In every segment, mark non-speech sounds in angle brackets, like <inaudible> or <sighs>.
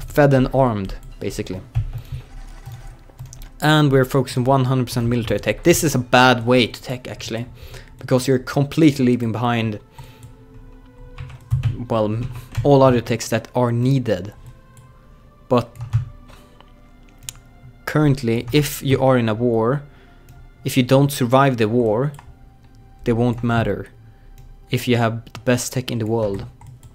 fed and armed, basically. And we're focusing 100% military tech. This is a bad way to tech, actually. Because you're completely leaving behind, well, all other techs that are needed. But currently, if you are in a war, if you don't survive the war, they won't matter if you have the best tech in the world.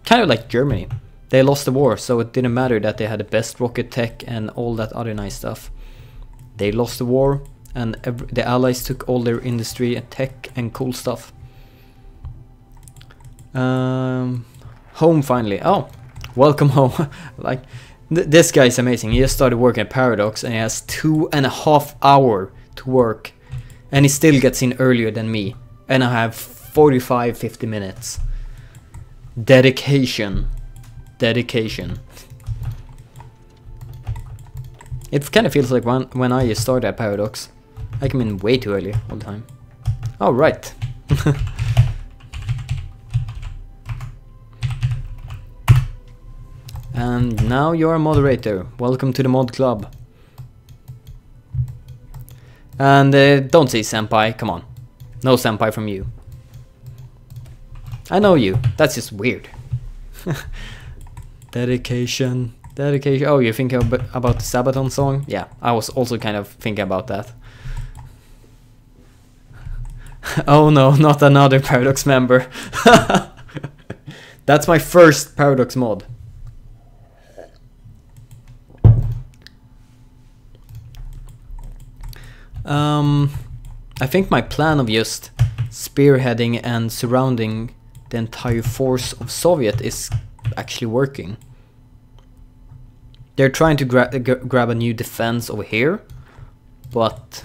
Kind of like Germany. They lost the war, so it didn't matter that they had the best rocket tech and all that other nice stuff. They lost the war, and the allies took all their industry and tech and cool stuff. Um, home finally. Oh, welcome home. <laughs> like, th this guy is amazing. He just started working at Paradox and he has two and a half hour to work. And he still gets in earlier than me. And I have 45, 50 minutes. Dedication. Dedication. It kind of feels like when, when I started at Paradox. I come in way too early all the time. Oh, right. <laughs> and now you're a moderator. Welcome to the mod club. And uh, don't say senpai, come on. No senpai from you. I know you. That's just weird. <laughs> Dedication. Dedication. Oh, you think about the Sabaton song? Yeah, I was also kind of thinking about that. <laughs> oh no, not another Paradox member. <laughs> That's my first Paradox mod. Um, I think my plan of just spearheading and surrounding the entire force of Soviet is actually working. They're trying to gra grab a new defense over here, but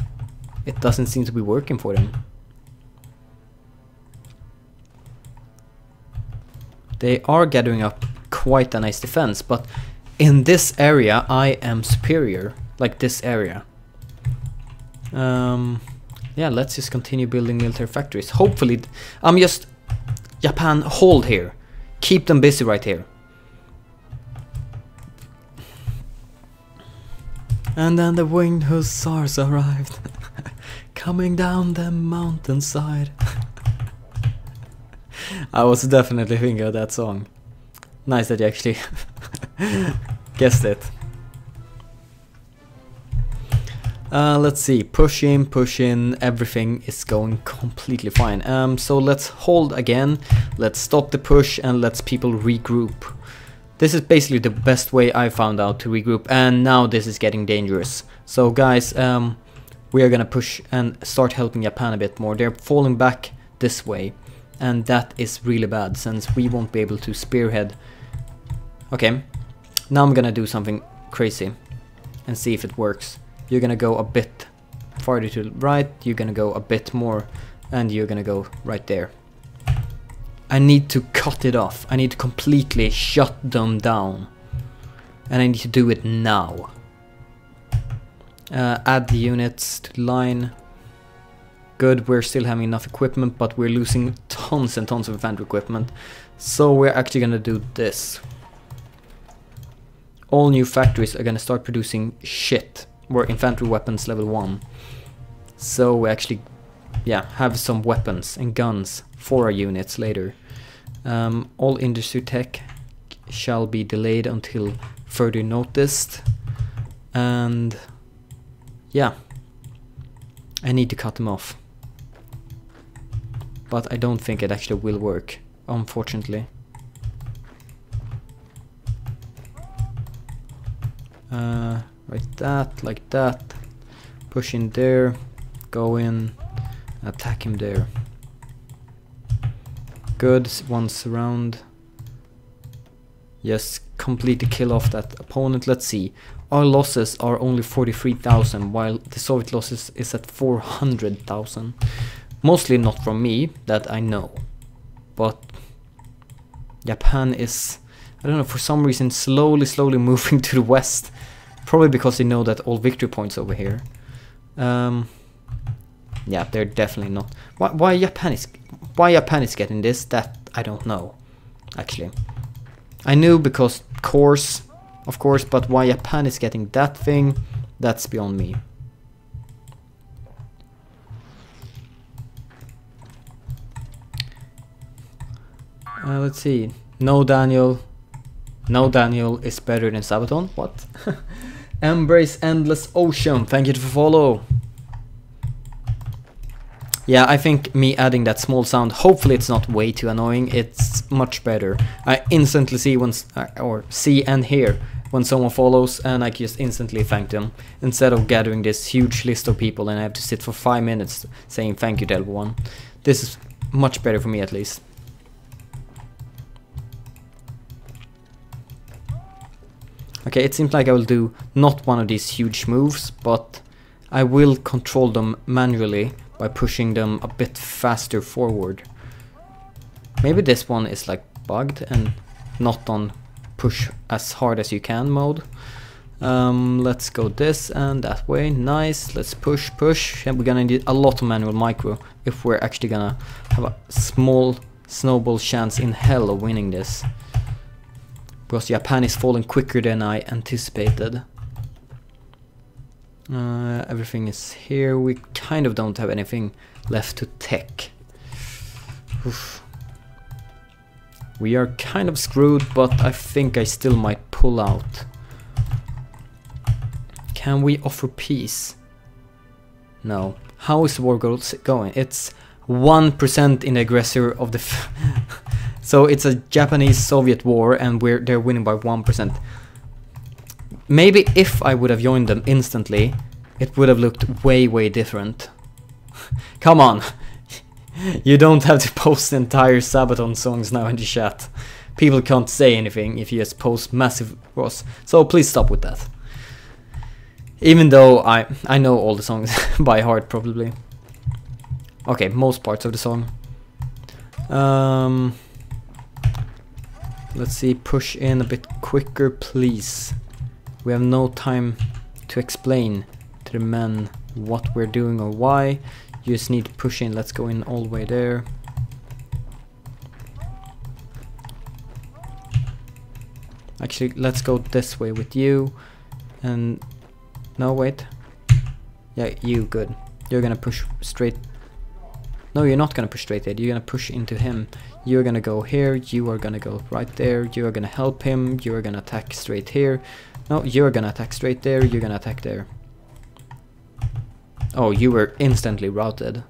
it doesn't seem to be working for them. They are gathering up quite a nice defense, but in this area I am superior, like this area. Um, yeah, let's just continue building military factories. Hopefully, I'm just Japan, hold here. Keep them busy right here. And then the winged hussars arrived, <laughs> coming down the mountainside. <laughs> I was definitely thinking of that song. Nice that you actually <laughs> guessed it. Uh, let's see, push in, push in, everything is going completely fine. Um, so let's hold again, let's stop the push and let's people regroup. This is basically the best way I found out to regroup and now this is getting dangerous. So guys, um, we are gonna push and start helping Japan a bit more. They're falling back this way and that is really bad since we won't be able to spearhead. Okay, now I'm gonna do something crazy and see if it works you're gonna go a bit farther to the right, you're gonna go a bit more, and you're gonna go right there. I need to cut it off. I need to completely shut them down. And I need to do it now. Uh, add the units to the line. Good, we're still having enough equipment, but we're losing tons and tons of infantry equipment. So we're actually gonna do this. All new factories are gonna start producing shit were infantry weapons level 1. So we actually yeah, have some weapons and guns for our units later. Um, all industry tech shall be delayed until further noticed. And yeah, I need to cut them off. But I don't think it actually will work, unfortunately. Uh, like that, like that. Push in there, go in, attack him there. Good, one surround. Yes, completely kill off that opponent. Let's see. Our losses are only 43,000 while the Soviet losses is at 400,000. Mostly not from me, that I know. But Japan is, I don't know, for some reason slowly, slowly <laughs> moving to the west. Probably because they know that all victory points over here. Um, yeah, they're definitely not. Why, why Japan is why Japan is getting this? That I don't know, actually. I knew because course of course, but why Japan is getting that thing, that's beyond me. Uh, let's see. No Daniel. No Daniel is better than Sabaton. What? <laughs> Embrace Endless Ocean. Thank you for follow. Yeah, I think me adding that small sound, hopefully it's not way too annoying, it's much better. I instantly see when, uh, or see and hear when someone follows and I just instantly thank them. Instead of gathering this huge list of people and I have to sit for 5 minutes saying thank you to everyone. This is much better for me at least. Okay, it seems like I will do not one of these huge moves, but I will control them manually by pushing them a bit faster forward. Maybe this one is like bugged and not on push as hard as you can mode. Um, let's go this and that way, nice, let's push, push, and we're gonna need a lot of manual micro if we're actually gonna have a small snowball chance in hell of winning this. Because Japan is falling quicker than I anticipated. Uh, everything is here. We kind of don't have anything left to tech. Oof. We are kind of screwed, but I think I still might pull out. Can we offer peace? No. How is war going? It's 1% in the aggressor of the... <laughs> so it's a Japanese-Soviet war and we're they're winning by 1%. Maybe if I would have joined them instantly, it would have looked way, way different. <laughs> Come on! <laughs> you don't have to post entire Sabaton songs now in the chat. People can't say anything if you just post massive Ross. So please stop with that. Even though I I know all the songs <laughs> by heart probably. Okay, most parts of the song. Um, let's see, push in a bit quicker please. We have no time to explain to the men what we're doing or why. You just need to push in. Let's go in all the way there. Actually, let's go this way with you. And... No, wait. Yeah, you, good. You're gonna push straight... No, you're not gonna push straight there. You're gonna push into him. You're gonna go here. You are gonna go right there. You are gonna help him. You are gonna attack straight here. No, you're gonna attack straight there, you're gonna attack there. Oh, you were instantly routed.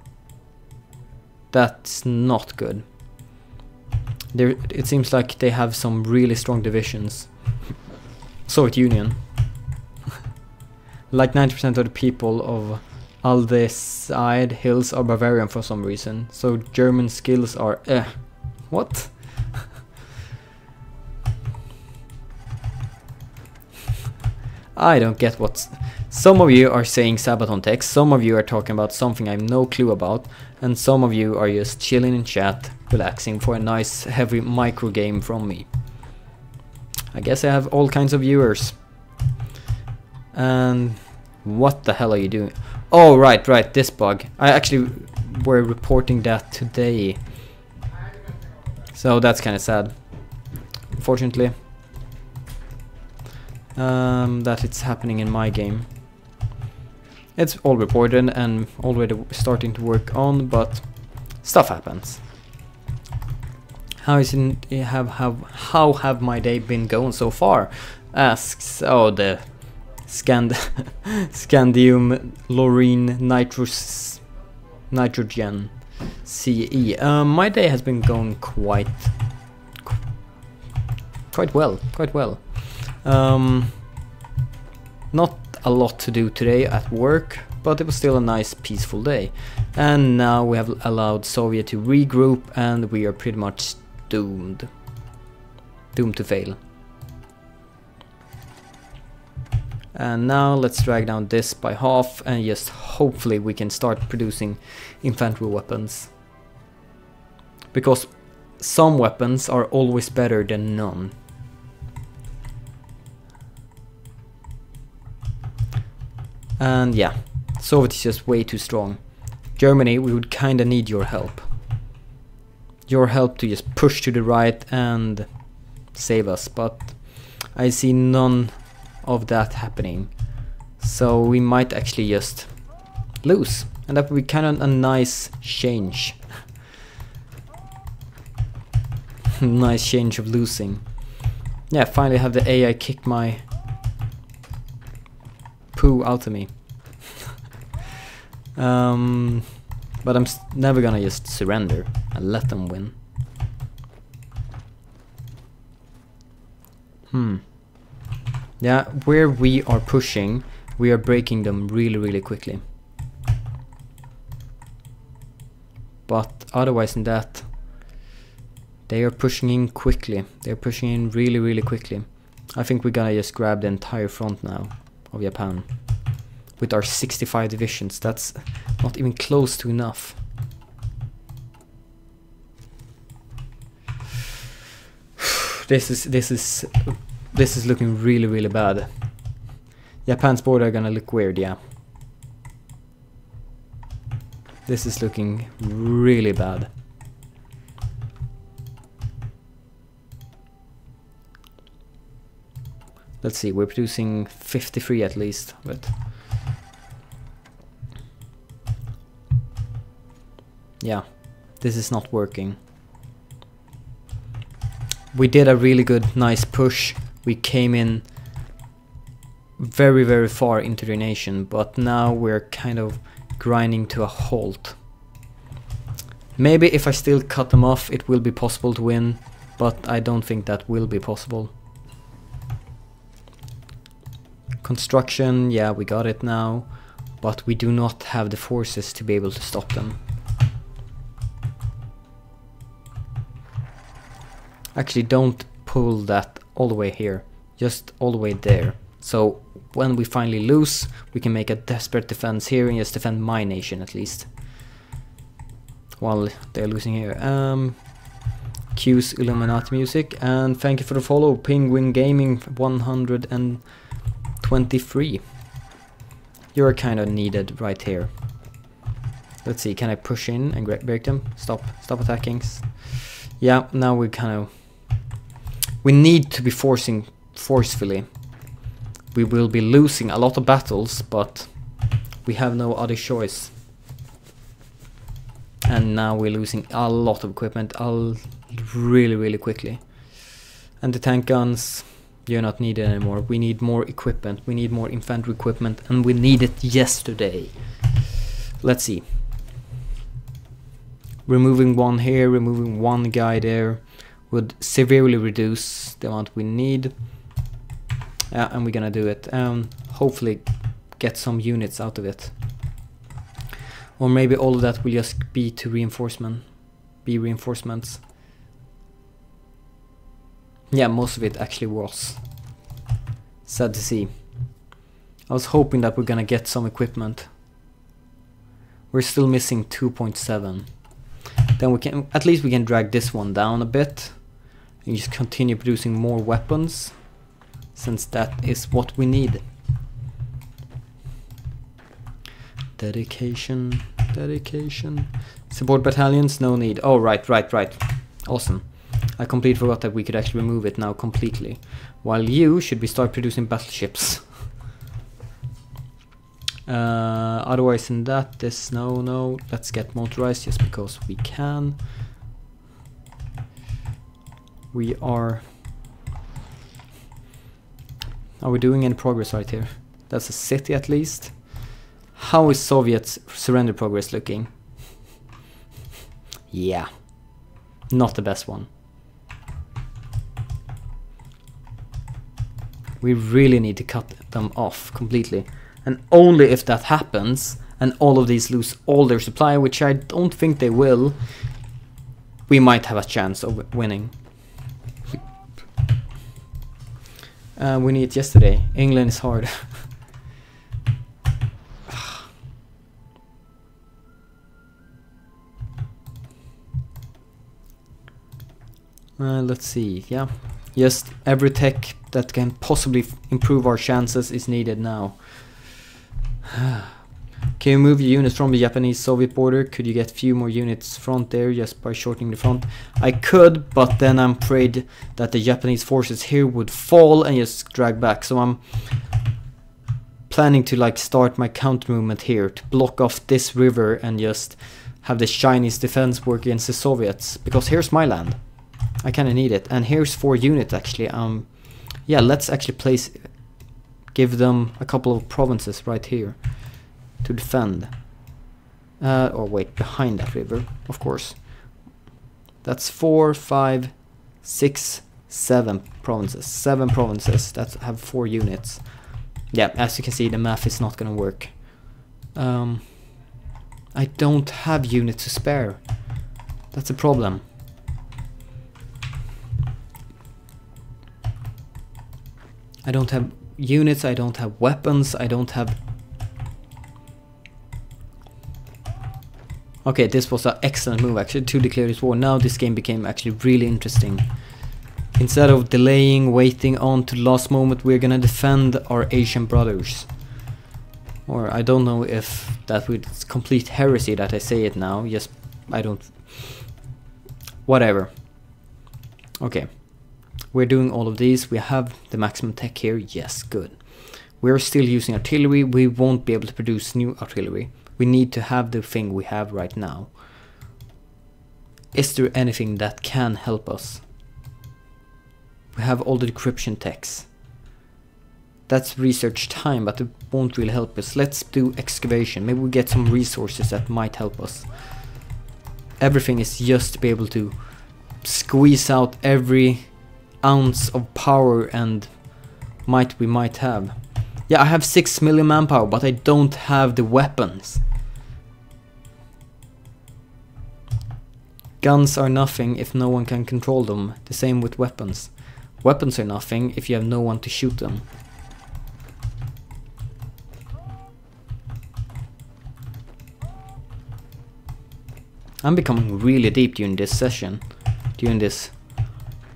That's not good. There, it seems like they have some really strong divisions. <laughs> Soviet Union. <laughs> like 90% of the people of Aldesaid Hills are Bavarian for some reason. So German skills are eh. What? <laughs> I don't get what... Some of you are saying Sabaton text, some of you are talking about something I have no clue about, and some of you are just chilling in chat, relaxing for a nice heavy micro game from me. I guess I have all kinds of viewers. And what the hell are you doing? Oh, right, right, this bug. I actually were reporting that today. So that's kind of sad. Unfortunately um, that it's happening in my game. It's all reported and already starting to work on, but stuff happens. How is it have have how have my day been going so far? Asks oh the Scand <laughs> Scandium Laurine Nitrous Nitrogen CE. Um, my day has been going quite quite well, quite well. Um, not a lot to do today at work, but it was still a nice peaceful day. And now we have allowed Soviet to regroup and we are pretty much doomed. Doomed to fail. And now let's drag down this by half and just hopefully we can start producing infantry weapons. Because some weapons are always better than none. And yeah, Soviet is just way too strong. Germany, we would kinda need your help. Your help to just push to the right and save us, but I see none of that happening. So we might actually just lose. And that would be kind of a nice change. <laughs> nice change of losing. Yeah, finally have the AI kick my poo out of me. <laughs> um, but I'm never gonna just surrender and let them win. Hmm. Yeah, where we are pushing, we are breaking them really, really quickly. But otherwise than that, they are pushing in quickly. They're pushing in really, really quickly. I think we're gonna just grab the entire front now of Japan. With our 65 divisions, that's not even close to enough. <sighs> this is this is this is looking really really bad. Japan's border are gonna look weird, yeah. This is looking really bad. Let's see, we're producing 53 at least, but... Yeah, this is not working. We did a really good, nice push. We came in very, very far into the nation, but now we're kind of grinding to a halt. Maybe if I still cut them off, it will be possible to win, but I don't think that will be possible. Construction, yeah, we got it now, but we do not have the forces to be able to stop them. Actually, don't pull that all the way here, just all the way there. So when we finally lose, we can make a desperate defense here and just defend my nation at least. While they're losing here. Um, Q's Illuminati music and thank you for the follow, Penguin Gaming 123. You're kind of needed right here. Let's see, can I push in and break them? Stop, stop attacking. Yeah, now we kind of... We need to be forcing forcefully. We will be losing a lot of battles, but we have no other choice. And now we're losing a lot of equipment, all really, really quickly. And the tank guns, you're not needed anymore. We need more equipment. We need more infantry equipment and we need it yesterday. Let's see. Removing one here, removing one guy there would severely reduce the amount we need. Yeah, and we're gonna do it. Um, hopefully get some units out of it. Or maybe all of that will just be to reinforcement. Be reinforcements. Yeah, most of it actually was. Sad to see. I was hoping that we're gonna get some equipment. We're still missing 2.7. Then we can, at least we can drag this one down a bit. And just continue producing more weapons. Since that is what we need. Dedication, dedication. Support battalions, no need. Oh, right, right, right. Awesome. I completely forgot that we could actually remove it now completely. While you should be start producing battleships. <laughs> uh, otherwise than that, this no, no. Let's get motorized just because we can. We are... Are we doing any progress right here? That's a city at least. How is Soviet's surrender progress looking? yeah. Not the best one. We really need to cut them off completely. And only if that happens, and all of these lose all their supply, which I don't think they will, we might have a chance of winning. Uh, we need yesterday. England is hard. <laughs> <sighs> uh, let's see, yeah. Just every tech that can possibly improve our chances is needed now. <sighs> <sighs> Can you move your units from the Japanese-Soviet border? Could you get a few more units front there just by shortening the front? I could, but then I'm afraid that the Japanese forces here would fall and just drag back. So I'm planning to like start my counter movement here to block off this river and just have the Chinese defense work against the Soviets. Because here's my land. I kind of need it. And here's four units actually. Um, Yeah, let's actually place... Give them a couple of provinces right here to defend. Uh, or wait, behind that river, of course. That's four, five, six, seven provinces. Seven provinces that have four units. Yeah, as you can see, the math is not gonna work. Um, I don't have units to spare. That's a problem. I don't have units, I don't have weapons, I don't have Okay, this was an excellent move actually to declare this war. Now this game became actually really interesting. Instead of delaying, waiting on to the last moment, we're gonna defend our Asian brothers. Or I don't know if that would complete heresy that I say it now. Yes, I don't... Whatever. Okay. We're doing all of these. We have the maximum tech here. Yes, good. We're still using artillery. We won't be able to produce new artillery. We need to have the thing we have right now. Is there anything that can help us? We have all the decryption techs. That's research time, but it won't really help us. Let's do excavation. Maybe we get some resources that might help us. Everything is just to be able to squeeze out every ounce of power and might we might have. Yeah, I have 6 million manpower, but I don't have the weapons. Guns are nothing if no one can control them, the same with weapons. Weapons are nothing if you have no one to shoot them. I'm becoming really deep during this session, during this,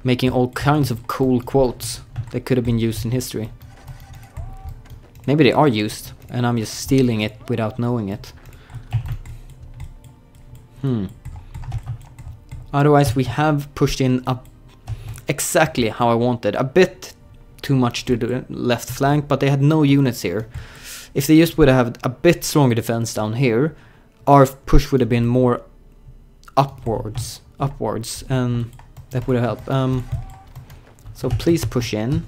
making all kinds of cool quotes that could have been used in history. Maybe they are used, and I'm just stealing it without knowing it. Hmm. Otherwise we have pushed in up exactly how I wanted. A bit too much to the left flank, but they had no units here. If they just would have a bit stronger defense down here, our push would have been more upwards, upwards, and that would have helped. Um, so please push in.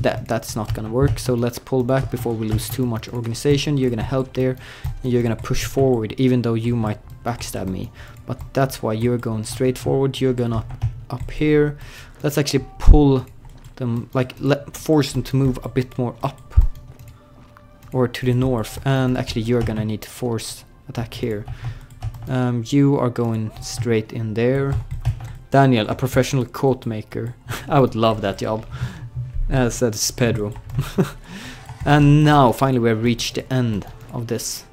That that's not gonna work. So let's pull back before we lose too much organization. You're gonna help there, and you're gonna push forward, even though you might backstab me. But that's why you're going straight forward. You're gonna up here. Let's actually pull them, like let force them to move a bit more up or to the north. And actually, you're gonna need to force attack here. Um, you are going straight in there. Daniel, a professional coat maker. <laughs> I would love that job. Uh, says Pedro. <laughs> and now, finally, we have reached the end of this.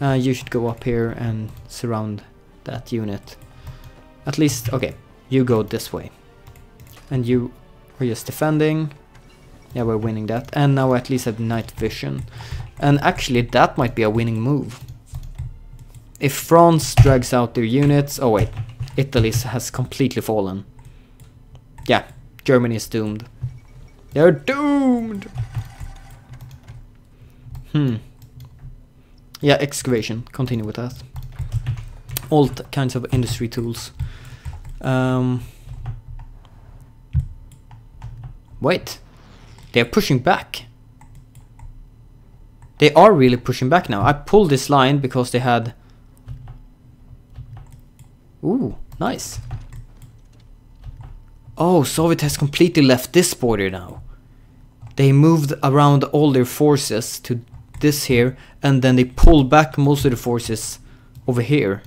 Uh, you should go up here and surround that unit. At least, okay, you go this way. And you are just defending. Yeah, we're winning that. And now at least have night vision. And actually, that might be a winning move. If France drags out their units... Oh wait, Italy has completely fallen. Yeah, Germany is doomed. They're doomed! Hmm. Yeah, excavation. Continue with that. All kinds of industry tools. Um, wait. They're pushing back. They are really pushing back now. I pulled this line because they had Ooh, nice. Oh, Soviet has completely left this border now. They moved around all their forces to this here, and then they pull back most of the forces over here.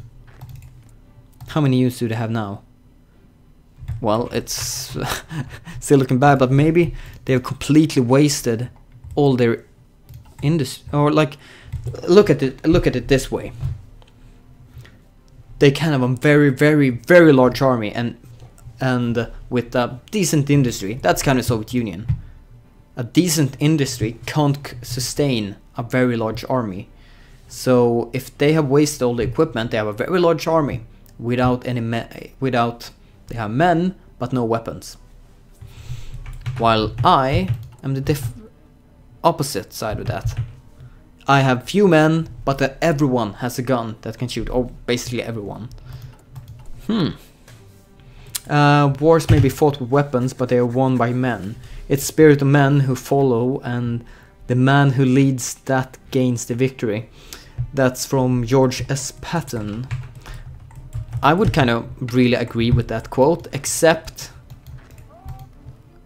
How many units do they have now? Well, it's <laughs> still looking bad, but maybe they have completely wasted all their industry. Or like, look at it. Look at it this way they can have a very, very, very large army and and with a decent industry. That's kind of Soviet Union. A decent industry can't sustain a very large army. So if they have wasted all the equipment, they have a very large army without any me- without they have men but no weapons. While I am the opposite side of that. I have few men, but everyone has a gun that can shoot, or basically everyone. Hmm. Uh, wars may be fought with weapons, but they are won by men. It's spirit of men who follow, and the man who leads that gains the victory. That's from George S. Patton. I would kind of really agree with that quote, except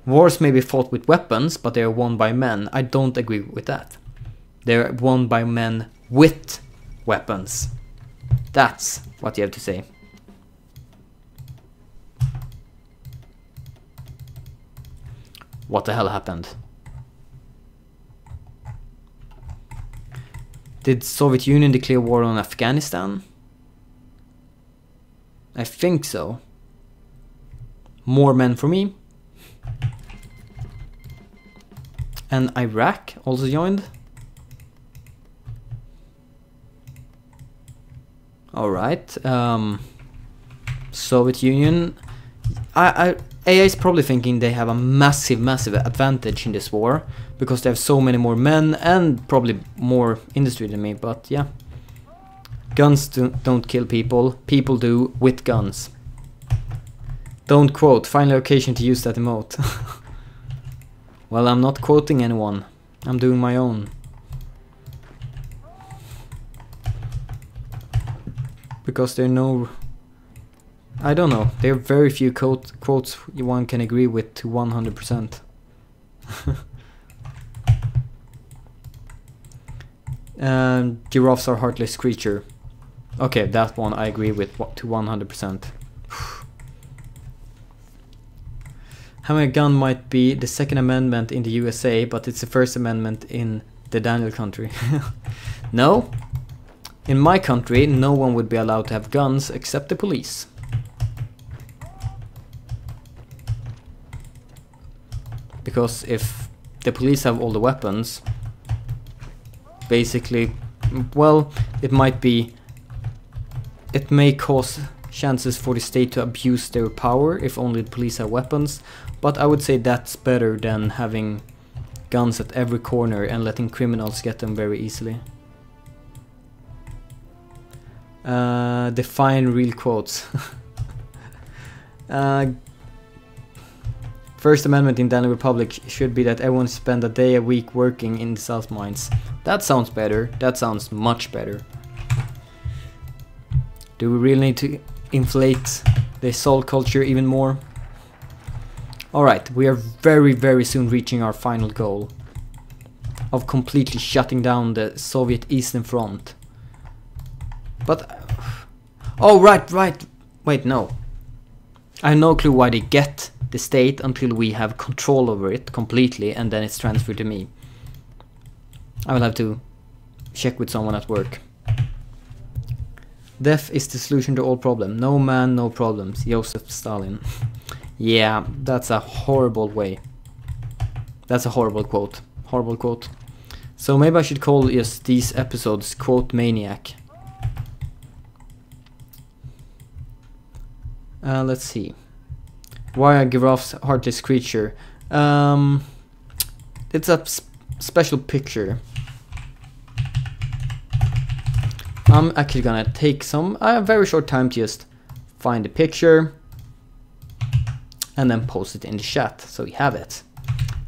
wars may be fought with weapons, but they are won by men. I don't agree with that. They're won by men with weapons. That's what you have to say. What the hell happened? Did Soviet Union declare war on Afghanistan? I think so. More men for me. And Iraq also joined. Alright. Um, Soviet Union. I, I AI is probably thinking they have a massive, massive advantage in this war because they have so many more men and probably more industry than me. But yeah, guns do, don't kill people. People do with guns. Don't quote. Final occasion to use that emote. <laughs> well, I'm not quoting anyone. I'm doing my own. Because there are no I don't know. There are very few quote, quotes one can agree with to 100%. <laughs> um, giraffes are heartless creature. Okay, that one I agree with to 100%. Having a gun might be the Second Amendment in the USA, but it's the First Amendment in the Daniel country. <laughs> no. In my country, no one would be allowed to have guns except the police. because if the police have all the weapons, basically, well, it might be, it may cause chances for the state to abuse their power if only the police have weapons, but I would say that's better than having guns at every corner and letting criminals get them very easily. Uh, define real quotes. <laughs> uh, First Amendment in Daniel Republic should be that everyone spend a day a week working in the salt Mines. That sounds better. That sounds much better. Do we really need to inflate the soul culture even more? Alright, we are very very soon reaching our final goal of completely shutting down the Soviet Eastern Front. But... Oh right, right! Wait, no. I have no clue why they get the state until we have control over it completely and then it's transferred to me. I will have to check with someone at work. Death is the solution to all problems. No man, no problems. Joseph Stalin. <laughs> yeah, that's a horrible way. That's a horrible quote. Horrible quote. So maybe I should call just these episodes Quote Maniac. Uh, let's see. Why I are giraffes heartless creature? Um, it's a sp special picture. I'm actually gonna take some a very short time to just find the picture and then post it in the chat so we have it.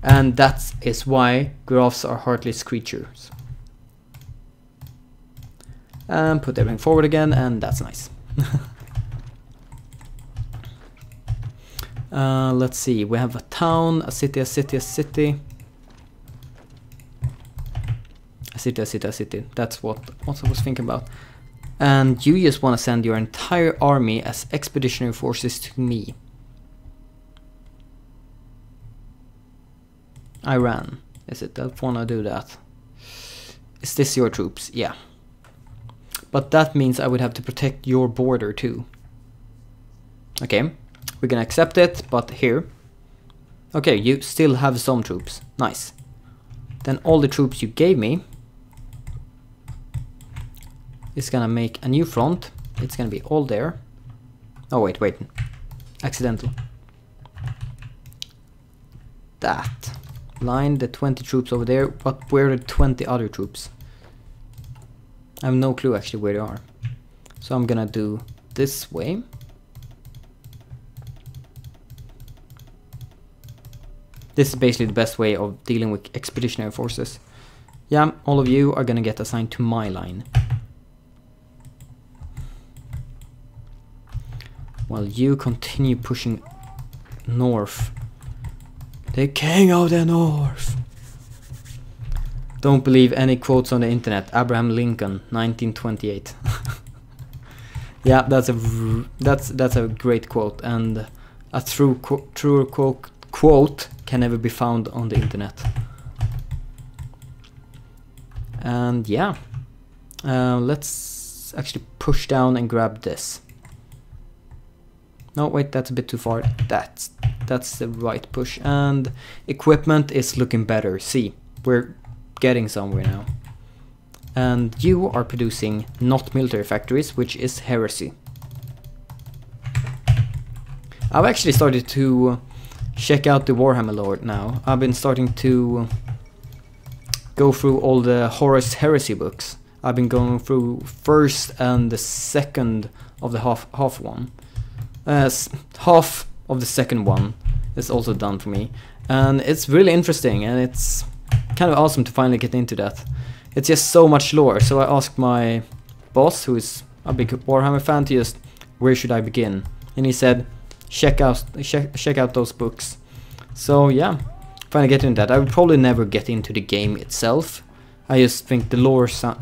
And that is why giraffes are heartless creatures. And put everything forward again and that's nice. <laughs> Uh, let's see, we have a town, a city, a city, a city. A city, a city, a city. That's what, what I was thinking about. And you just want to send your entire army as expeditionary forces to me. Iran. Is it that wanna do that? Is this your troops? Yeah. But that means I would have to protect your border too. Okay. We can accept it, but here. Okay, you still have some troops. Nice. Then all the troops you gave me is gonna make a new front. It's gonna be all there. Oh wait, wait. Accidental. That. Line the 20 troops over there, but where are the 20 other troops? I have no clue actually where they are. So I'm gonna do this way. This is basically the best way of dealing with expeditionary forces. Yeah, all of you are gonna get assigned to my line. While you continue pushing north. The king of the north! Don't believe any quotes on the internet. Abraham Lincoln, 1928. <laughs> yeah, that's a that's that's a great quote, and a true truer quote quote can never be found on the internet. And yeah, uh, let's actually push down and grab this. No, wait, that's a bit too far. That's that's the right push. And equipment is looking better. See, we're getting somewhere now. And you are producing not military factories, which is heresy. I've actually started to check out the Warhammer lore now. I've been starting to go through all the Horus Heresy books. I've been going through first and the second of the half half one. Uh, half of the second one is also done for me, and it's really interesting and it's kind of awesome to finally get into that. It's just so much lore. So I asked my boss, who is a big Warhammer fan, to just where should I begin, and he said check out check, check out those books. So yeah, finally get into that. I would probably never get into the game itself. I just think the lore so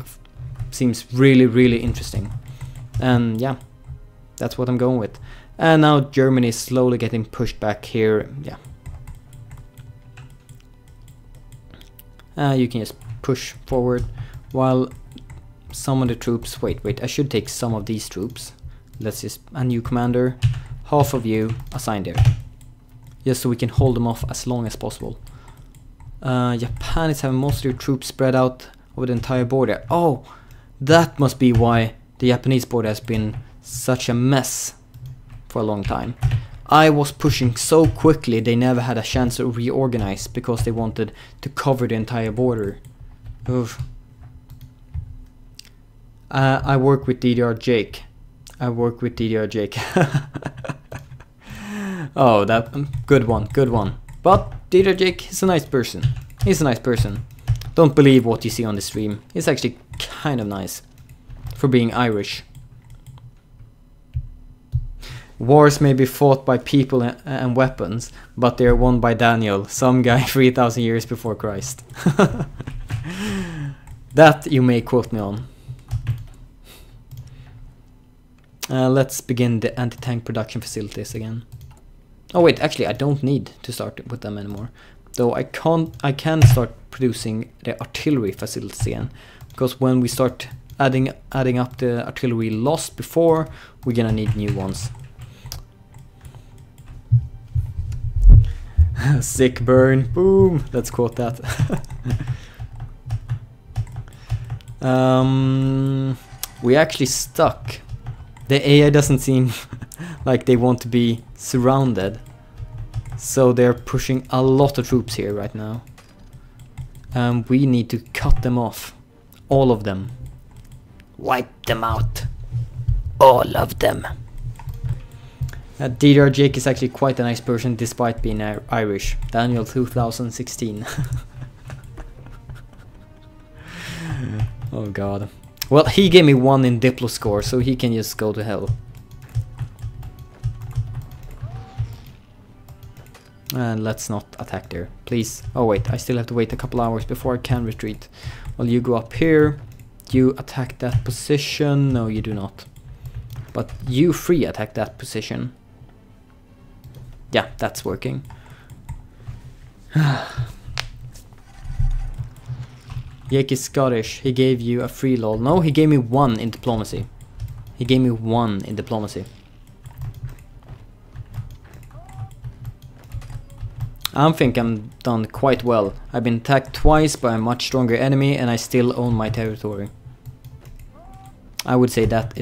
seems really really interesting, and yeah, that's what I'm going with. And now Germany is slowly getting pushed back here. Yeah. Uh, you can just push forward while some of the troops... Wait, wait, I should take some of these troops. Let's just... A new commander half of you assigned there. Just so we can hold them off as long as possible. Uh, Japan is having most of their troops spread out over the entire border. Oh, that must be why the Japanese border has been such a mess for a long time. I was pushing so quickly they never had a chance to reorganize because they wanted to cover the entire border. Oof. Uh, I work with DDR Jake. I work with DDR Jake. <laughs> Oh, that good one, good one. But DDR Jake is a nice person. He's a nice person. Don't believe what you see on the stream. He's actually kind of nice for being Irish. Wars may be fought by people and weapons, but they are won by Daniel, some guy <laughs> 3000 years before Christ. <laughs> that you may quote me on. Uh, let's begin the anti-tank production facilities again. Oh wait, actually I don't need to start with them anymore. Though I can't I can start producing the artillery facilities again. Because when we start adding adding up the artillery lost before, we're gonna need new ones. <laughs> Sick burn, boom, let's quote that. <laughs> um, we actually stuck. The AI doesn't seem <laughs> like they want to be surrounded. So they're pushing a lot of troops here right now. And we need to cut them off. All of them. Wipe them out. All of them. Uh, DDR Jake is actually quite a nice person despite being Irish. Daniel 2016. <laughs> oh god. Well, he gave me one in Diplo score, so he can just go to hell. And let's not attack there, please. Oh wait, I still have to wait a couple hours before I can retreat. Well, you go up here. You attack that position. No, you do not. But you free attack that position. Yeah, that's working. <sighs> Jake is Scottish. He gave you a free lol. No, he gave me one in diplomacy. He gave me one in diplomacy. I think I'm done quite well. I've been attacked twice by a much stronger enemy and I still own my territory. I would say that is